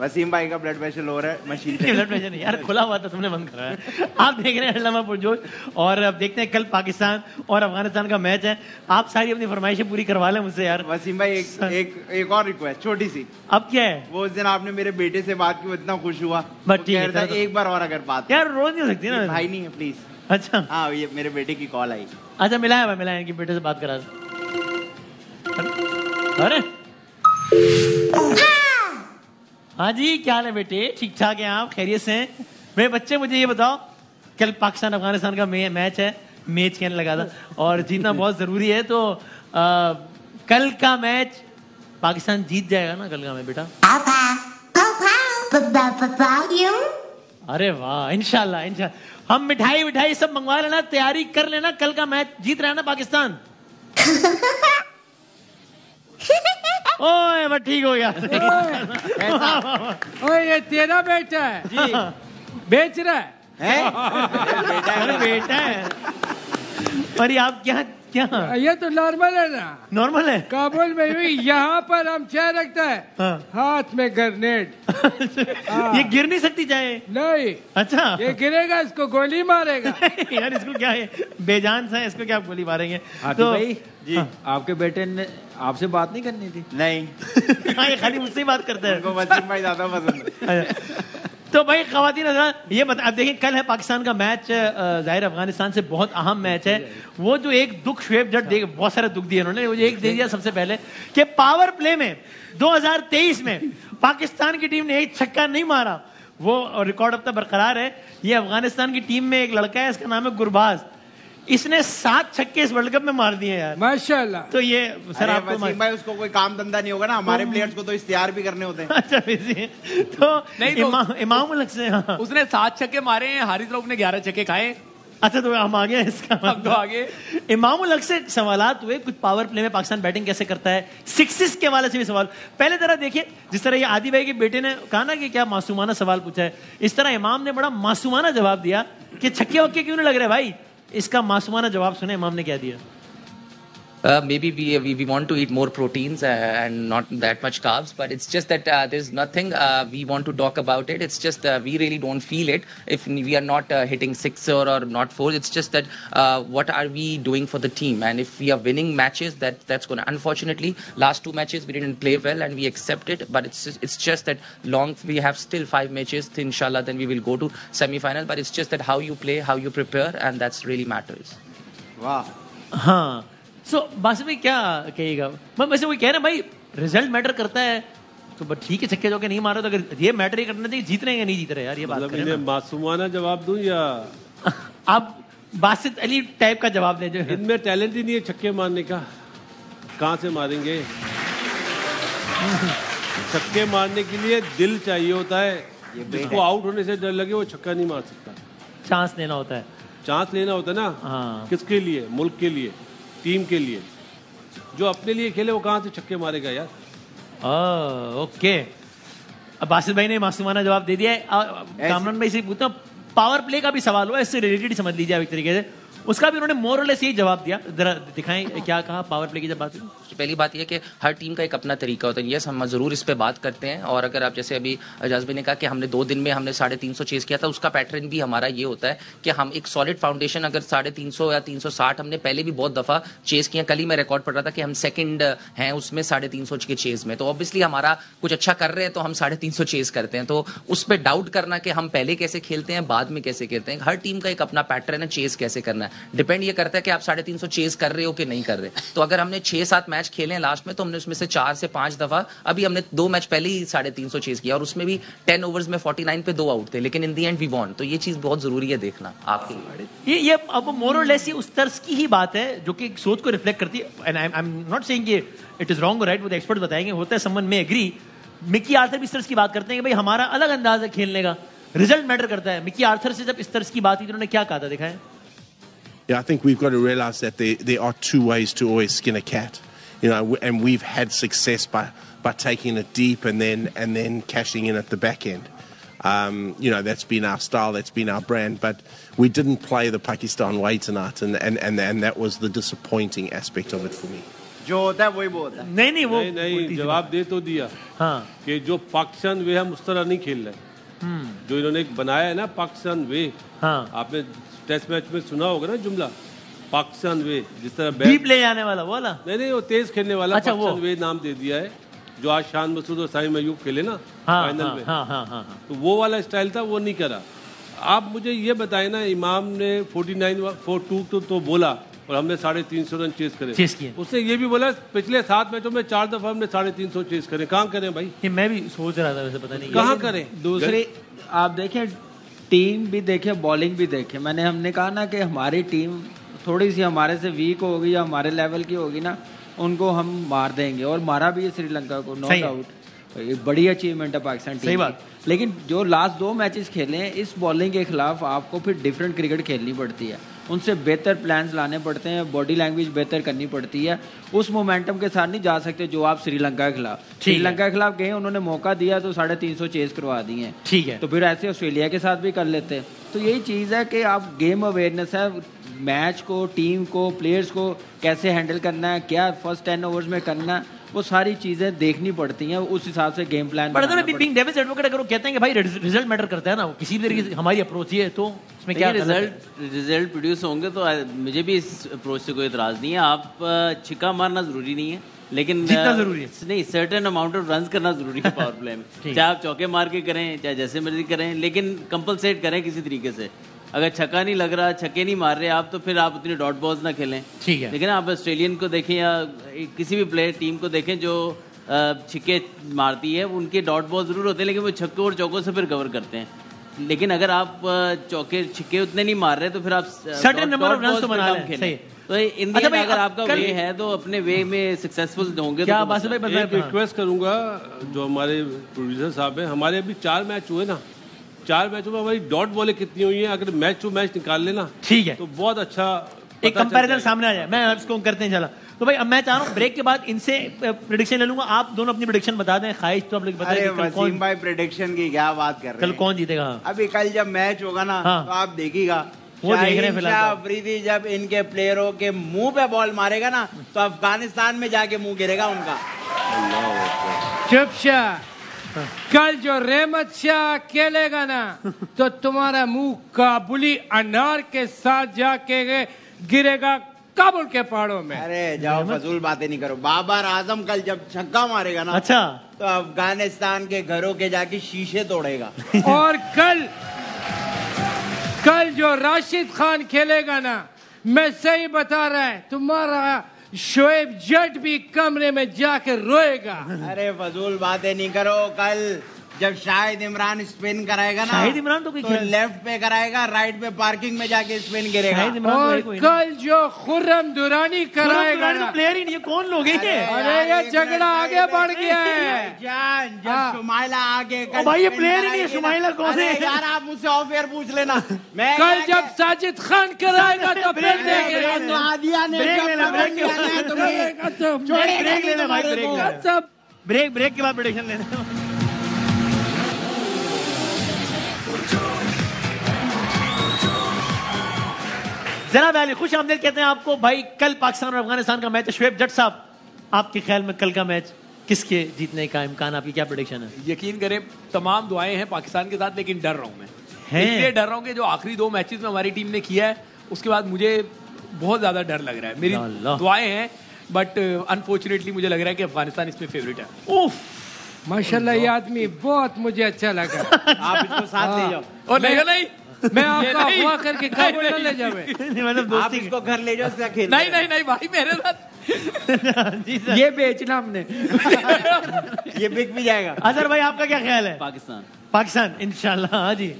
वसीम भाई का ब्लड प्रेशर लो रहा है मशीन ब्लड प्रेशर नहीं यार खुला हुआ था तुमने बंद करा है। आप देख रहे हैं अल्लामा पुरजोश और अब देखते हैं कल पाकिस्तान और अफ़गानिस्तान का मैच है। आप सारी अपनी फरमाइशें पूरी करवा लें मुझसे यार। वसीम भाई एक एक एक और रिक्वेस्ट छोटी सी। अब क्या है? वो उस दिन आपने मेरे बेटे से बात की इतना खुश हुआ। ठीक है, था चलो। एक बार और अगर बात यार रोज नहीं हो सकती ना। भाई नहीं है प्लीज़ अच्छा। हाँ ये मेरे बेटे की कॉल आई। अच्छा मिलाया भाई मिलाया इनकी बेटे से बात करा अरे। हाँ जी क्या हाल है बेटे? ठीक ठाक है आप? खैरियत से मेरे बच्चे मुझे ये बताओ कल पाकिस्तान अफ़गानिस्तान का मैच है मैच कहने लगा था और जीतना बहुत ज़रूरी है तो आ, कल का मैच पाकिस्तान जीत जाएगा ना कल का मैच बेटा? अरे वाह इनशाला इंशाल्लाह। हम मिठाई मिठाई सब मंगवा लेना तैयारी कर लेना कल का मैच जीत रहा है ना पाकिस्तान? ओए बस ठीक हो गया। ओए ये तेरा बेटा है। जी। बेच रहा है। है? बेटा है। पर आप क्या क्या? ये तो नॉर्मल है ना? नॉर्मल है? काबुल में भी यहाँ पर हम चाय रखता है। हाँ। हाथ में ग्रेनेड ये गिर नहीं सकती चाहे नहीं। अच्छा। ये गिरेगा इसको गोली मारेगा। यार इसको क्या है? बेजान सा है इसको क्या आप गोली मारेंगे? हाथी भाई जी। आपके बेटे ने आपसे बात नहीं करनी थी? नहीं। हाँ, ये खाली मुझसे ही बात करता है। भाई ज़्यादा पसंद है। तो भाई खातन ये बता, अब देखिए, कल है पाकिस्तान का मैच ज़ाहिर अफ़गानिस्तान से बहुत अहम मैच है। वो जो एक दुख, शुएब जट, देख, बहुत सारे दुख दिए उन्होंने मुझे एक दे दिया सबसे पहले कि पावर प्ले में 2023 में पाकिस्तान की टीम ने एक छक्का नहीं मारा। वो रिकॉर्ड अब तक बरकरार है। ये अफ़गानिस्तान की टीम में एक लड़का है, इसका नाम है गुरबाज। इसने सात छक्के इस वर्ल्ड कप में मार दिए यार। माशाल्लाह। तो ये सर आपको भाई उसको कोई काम धंधा नहीं होगा ना। हमारे प्लेयर्स को तो इश्तेहार भी करने होते हैं। अच्छा तो नहीं तो- इमाम उल से हाँ। उसने सात छक्के मारे हैं हारिस रऊफ ने ग्यारह छक्के खाए। अच्छा तो हम आगे हैं इसका हम तो आगे। इमाम उल हक से सवालात हुए कुछ पावर प्ले में पाकिस्तान बैटिंग कैसे करता है? सिक्सिस के वाले से भी सवाल। पहले तरह देखिए जिस तरह ये आदि भाई के बेटे ने कहा ना कि क्या मासूमाना सवाल पूछा है इस तरह इमाम ने बड़ा मासूमाना जवाब दिया कि छक्के वक्के क्यों नहीं लग रहे भाई? इसका मासूमाना जवाब सुने इमाम ने क्या दिया। Uh, maybe we, we, we want to eat more proteins uh, and not that much carbs, but it's just that uh, there's nothing uh, we want to talk about it. It's just uh, we really don't feel it if we are not hitting six or, or not four. It's just that what are we doing for the team? And if we are winning matches, that that's going to. Unfortunately, last two matches we didn't play well and we accept it, but it's just, it's just that long we have still five matches. Inshallah, then we will go to semi final. But it's just that how you play, how you prepare, and that's really matters. Wow. Huh. सो बासिफ भाई क्या कहिएगा? मैं वैसे वही कह रहे हैं भाई रिज़ल्ट मैटर करता है तो बस ठीक है छक्के चौके नहीं मारो तो अगर ये मैटर ही करना चाहिए जीत रहे हैं या नहीं जीत रहे यार ये बात मतलब इन्हें मासूमाना जवाब दूँ या? आप बासित अली टाइप का जवाब दे जो इनमें टैलेंट ही नहीं है छक्के मारने का। कहाँ से मारेंगे? छक्के मारने के लिए दिल चाहिए होता है। जिसको आउट होने से डर लगे वो छक्का नहीं मार सकता। चांस लेना होता है। चांस लेना होता है ना? हाँ। किसके लिए? मुल्क के लिए। टीम के लिए। जो अपने लिए खेले वो कहाँ से छक्के मारेगा यार? आ, ओके। अब बासित भाई ने मासूमाना जवाब दे दिया है। कामरान भाई से पूछता हूँ, पावर प्ले का भी सवाल हुआ इससे रिलेटेड समझ लीजिए आप एक तरीके से। उसका भी उन्होंने मोर लेस यही जवाब दिया। दिखाएँ, क्या कहा पावर प्ले की जब बात हुई? तो पहली बात यह कि हर टीम का एक अपना तरीका होता है। यस, हम ज़रूर इस पे बात करते हैं। और अगर आप जैसे अभी भाई ने कहा कि हमने दो दिन में हमने साढ़े तीन सौ चेस किया था, उसका पैटर्न भी हमारा ये होता है कि हम एक सॉलिड फाउंडेशन अगर साढ़े तीन सौ या तीन सौ साठ हमने पहले भी बहुत दफ़ा चेस किया। कल ही मैं रिकॉर्ड पढ़ रहा था कि हम सेकंड हैं उसमें साढ़े तीन सौ के चेस में। तो ऑब्वियसली हमारा कुछ अच्छा कर रहे हैं तो हम साढ़े तीन सौ चेस करते हैं। तो उस पर डाउट करना कि हम पहले कैसे खेलते हैं, बाद में कैसे खेलते हैं। हर टीम का एक अपना पैटर्न है चेस कैसे करना। है। डिपेंड ये करता है कि आप साढ़े तीन सौ चेस कर रहे हो कि नहीं कर रहे। तो अगर हमने छह सात मैच खेले हैं लास्ट में तो हमने उसमें से चार से पाँच दफ़ा, अभी हमने दो मैच पहले ही साढ़े तीन सौ चेस किया और उसमें भी टेन ओवर्स में फोर्टी नाइन पे दो आउट थे, लेकिन in the end we want तो ये चीज़ बहुत ज़रूरी है देखना आपके ये ये अब मोर और लेस उस तर्ज की ही बात है, जो कि सोच को रिफ्लेक्ट करती है। And I am not saying कि इट इज़ रॉन्ग राइट वो एक्सपर्ट बताएँगे, होता है समवन में एग्री मिकी आर्थर भी इस तर्ज की बात करते हैं कि भाई हमारा अलग अंदाज है खेलने का। रिज़ल्ट मैटर करता है। मिकी आर्थर से जब इस तर्ज की बात हुई तो उन्होंने क्या कहा था दिखाएं Yeah, I think we've got to realize that there, there are two ways to always skin a cat. You know, w- and we've had success by, by taking it deep and then and then cashing in at the back end. Um, you know, that's been our style, that's been our brand. But we didn't play the Pakistan way tonight, and, and, and, and that was the disappointing aspect of it for me. जो होता है वही बोलता है नहीं नहीं वो नहीं नहीं जवाब दे तो दिया हाँ कि जो पाकिस्तान वे हम उस तरह नहीं खेल रहे हम्म जो इन्होंने एक बनाया है ना पाकिस्तान वे हाँ आपने टेस्ट मैच में सुना होगा ना जुमला? पाकिस्तान वे जिस तरह डीप ले जाने वाला वो वाला? नहीं नहीं वो तेज खेलने वाला अच्छा। पाकिस्तान वे नाम दे दिया है जो आज शान मसूद और साइम अयूब खेले ना हाँ फाइनल हाँ में। हाँ हाँ हाँ हाँ। तो वो वाला स्टाइल था वो नहीं करा। आप मुझे ये बताए ना इमाम ने 49 फोर टू तो, तो बोला और हमने साढ़े तीन सौ रन चेस करे। चेस किए। उसने ये भी बोला पिछले सात मैचों में चार दफ़ा हमने साढ़े तीन सौ चेस करे। कहाँ करें भाई? ये मैं भी सोच रहा था वैसे पता नहीं। कहाँ करें? दूसरी आप देखें टीम भी देखे बॉलिंग भी देखे। मैंने हमने कहा ना कि हमारी टीम थोड़ी सी हमारे से वीक होगी या हमारे लेवल की होगी ना उनको हम मार देंगे। और मारा भी है श्रीलंका को नो डाउट बड़ी अचीवमेंट है पाकिस्तान टीम सही बात। लेकिन जो लास्ट दो मैचेस खेले हैं इस बॉलिंग के खिलाफ आपको फिर डिफरेंट क्रिकेट खेलनी पड़ती है। उनसे बेहतर प्लान्स लाने पड़ते हैं बॉडी लैंग्वेज बेहतर करनी पड़ती है। उस मोमेंटम के साथ नहीं जा सकते जो आप श्रीलंका के खिलाफ। श्रीलंका के खिलाफ गए उन्होंने मौका दिया तो साढ़े तीन सौ चेस करवा दिए ठीक है। तो फिर ऐसे ऑस्ट्रेलिया के साथ भी कर लेते हैं। तो यही चीज़ है कि आप गेम अवेयरनेस है मैच को टीम को प्लेयर्स को कैसे हैंडल करना है क्या फ़र्स्ट टेन ओवर्स में करना है। वो सारी चीज़ें देखनी पड़ती हैं उस हिसाब से गेम प्लान बट अगर बीइंग डेविस एडवोकेट अगर वो कहते हैं कि भाई रिज़ल्ट मैटर करता है ना किसी भी तरीके से हमारी अप्रोच ये है तो इसमें क्या? रिज़ल्ट रिज़ल्ट प्रोड्यूस होंगे तो मुझे भी इस अप्रोच से कोई इतराज नहीं है आप आ, छिक्का मारना ज़रूरी नहीं है लेकिन जीतना ज़रूरी है। नहीं सर्टेन अमाउंट ऑफ़ रन करना ज़रूरी है पावर प्ले में चाहे आप चौके मार के करें चाहे जैसे मर्ज़ी करें लेकिन कंपलसेट करें किसी तरीके से अगर छक्का नहीं लग रहा छक्के नहीं मार रहे आप तो फिर आप उतनी डॉट बॉल्स ना खेलें। ठीक है। लेकिन आप ऑस्ट्रेलियन को देखें या किसी भी प्लेयर टीम को देखें जो छिक्के मारती है उनके डॉट बॉल ज़रूर होते हैं लेकिन वो छक्के और चौकों से फिर कवर करते हैं। लेकिन अगर आप चौके छिक्के उतने नहीं मार रहे तो फिर आप Certain number of runs तो बना लें, तो इन अच्छा अगर आपका वे है तो अपने वे में सक्सेसफुल होंगे क्या तो बात है भाई। रिक्वेस्ट करूँगा जो हमारे प्रोड्यूसर साहब हैं हमारे अभी चार मैच हुए ना चार मैचों में हमारी डॉट बॉलें कितनी हुई हैं? अगर मैच टू मैच निकाल लेना ठीक है। तो बहुत अच्छा एक कंपैरिजन सामने आ जाए। मैं इसको करते हैं चला तो भाई अब मैं चाह रहा हूँ ब्रेक के बाद इनसे प्रिडिक्शन ले लूँगा। आप दोनों अपनी प्रिडिक्शन बता दें। ख्वाहिश तो आप लोग कल वसीम कौन भाई प्रिडिक्शन की क्या बात कर रहे हैं? कौन जीतेगा? हाँ। अभी कल जब मैच होगा ना हाँ। तो आप देखिएगा। वो देख रहे हैं फ़िलहाल। अफरीदी जब इनके प्लेयरों के मुँह पे बॉल मारेगा ना तो अफ़गानिस्तान में जाके मुँह गिरेगा उनका। चुप शाह कल जो रहमत शाह खेलेगा ना तो तुम्हारा मुँह काबुली अनार के साथ जाके गिरेगा काबुल के पहाड़ों में। अरे जाओ फजूल बातें नहीं करो। बाबर आज़म कल जब छक्का मारेगा ना अच्छा। तो अफ़गानिस्तान के घरों के जाके शीशे तोड़ेगा। और कल कल जो राशिद खान खेलेगा ना मैं सही बता रहा है तुम्हारा शोएब जट भी कमरे में जाकर रोएगा। अरे फजूल बातें नहीं करो कल जब शाहिद इमरान स्पिन कराएगा ना शाहिद इमरान तो कोई खेल- लेफ़्ट पे कराएगा राइट पे पार्किंग में जाके स्पिन गिरेगा। तो और कल जो खुर्रम दुरानी कराएगा ना। प्लेयर ही नहीं कौन लोग हैं अरे ये? झगड़ा आगे बढ़ गया है। जान जब हाँ। शुमाइला आगे ओ भाई, ये player ही नहीं है, शुमाइला कौन है? यार आप मुझसे ऑफ़ एयर पूछ लेना। मैं कल जब साजिद खान कराएगा तो ब्रेक ले, देखेगा। ब्रेक तो आदिया ने ब्रेक लेना, ब्रेक तो लेना। भाई, ब्रेक लेना। ब्रेक ब्रेक के बाद प्रिडिक्शन लेना। जनाब अली खुश आमदेद कहते हैं आपको भाई कल पाकिस्तान और अफ़गानिस्तान का मैच है। शुएब जट साहब आपके ख्याल में कल का मैच किसके जीतने का इम्कान आपकी क्या प्रिडिक्शन है? यकीन करें तमाम दुआएँ हैं पाकिस्तान के साथ लेकिन डर रहा हूँ मैं। हैं? इसलिए डर रहा हूँ कि जो आखिरी दो मैचेस में हमारी टीम ने किया है उसके बाद मुझे बहुत ज़्यादा डर लग रहा है। मेरी दुआएँ हैं बट अनफॉर्चुनेटली मुझे लग रहा है कि अफ़गानिस्तान इसमें फेवरेट है। उफ। माशाल्लाह ये आदमी बहुत मुझे अच्छा लगा। आप इसको साथ ले जाओ। और नहीं नहीं मैं आपका। अगवा करके न ले जावे। नहीं, मतलब आप दोस्ती इसको घर ले जाओ इसका खेल नहीं नहीं नहीं भाई मेरे साथ जी सर। ये बेचना हमने। ये बिक भी जाएगा। अजहर भाई आपका क्या ख्याल है? पाकिस्तान। पाकिस्तान इंशाल्लाह हाँ जी।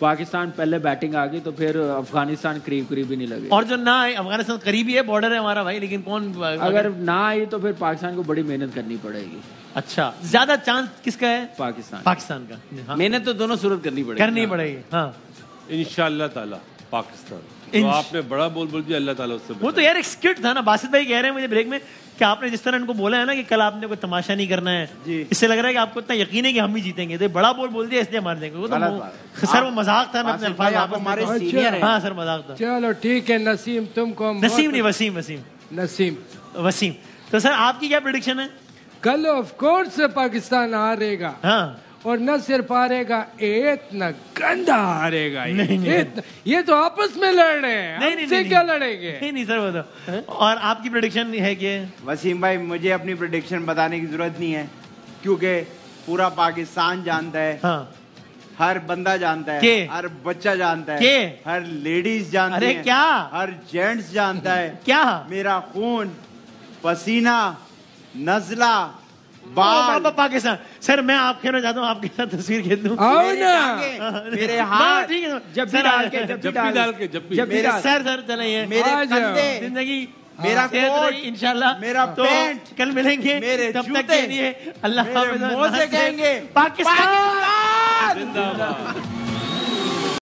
पाकिस्तान पहले बैटिंग आ गई तो फिर अफ़गानिस्तान करीब करीब ही नहीं लगे। और जो ना आए अफ़गानिस्तान करीबी है बॉर्डर है हमारा भाई लेकिन कौन अगर ना आई तो फिर पाकिस्तान को बड़ी मेहनत करनी पड़ेगी। अच्छा ज़्यादा चांस किसका है? पाकिस्तान। पाकिस्तान का। हाँ, मेहनत तो दोनों सूरत करनी पड़ेगी। करनी पड़ेगी हाँ। इंशाल्लाह ताला पाकिस्तान। तो आपने बड़ा बोल बोल दिया अल्लाह ताला उससे वो तो यार एक स्किट था ना बासित भाई कह रहे हैं मुझे ब्रेक में कि आपने जिस तरह इनको बोला है ना कि कल आपने कोई तमाशा नहीं करना है इससे लग रहा है कि आपको इतना यकीन है कि हम ही जीतेंगे। तो ये बड़ा बोल बोल दिया इसलिए मार देंगे। वो तो सर वो मज़ाक था मैं अपने अल्फाज आप हमारे सीनियर हैं हाँ। सर मज़ाक था। चलो ठीक है नसीम तुमको नसीम नहीं वसीम वसीम। नसीम। वसीम। तो सर आपकी क्या प्रिडिक्शन है? कल ऑफ़ कोर्स पाकिस्तान हारेगा। हाँ। और न सिर्फ़ हारेगा इतना गंदा हारेगा ये। नहीं, नहीं। इतना- ये तो आपस में लड़ रहे हैं नहीं नहीं नहीं, क्या नहीं। लड़ेंगे नहीं नहीं सर वो तो और आपकी प्रोडिक्शन है कि वसीम भाई मुझे अपनी प्रोडिक्शन बताने की ज़रूरत नहीं है क्योंकि पूरा पाकिस्तान जानता है हाँ हर बंदा जानता है के? हर बच्चा जानता है के? हर लेडीज़ जानती अरे है क्या? हर जेंट्स जानता है क्या मेरा खून पसीना नजला बाबा पाकिस्तान। सर मैं आप खेलना चाहता हूँ आपके साथ तस्वीर खेल दू आओ मेरे ना। मेरे हाँ, हाथ। ठीक है जब भी सर, डाल के जब भी डाल के जब भी। मेरे सर सर चलेंगे मेरे कंधे। ज़िंदगी मेरा सेहत कोट, इंशाल्लाह। मेरा तो पैंट, कल मिलेंगे मेरे तब तक के लिए अल्लाह मेरे मोजे कहेंगे पाकिस्तान। पाकिस्तान। जिंदाबाद।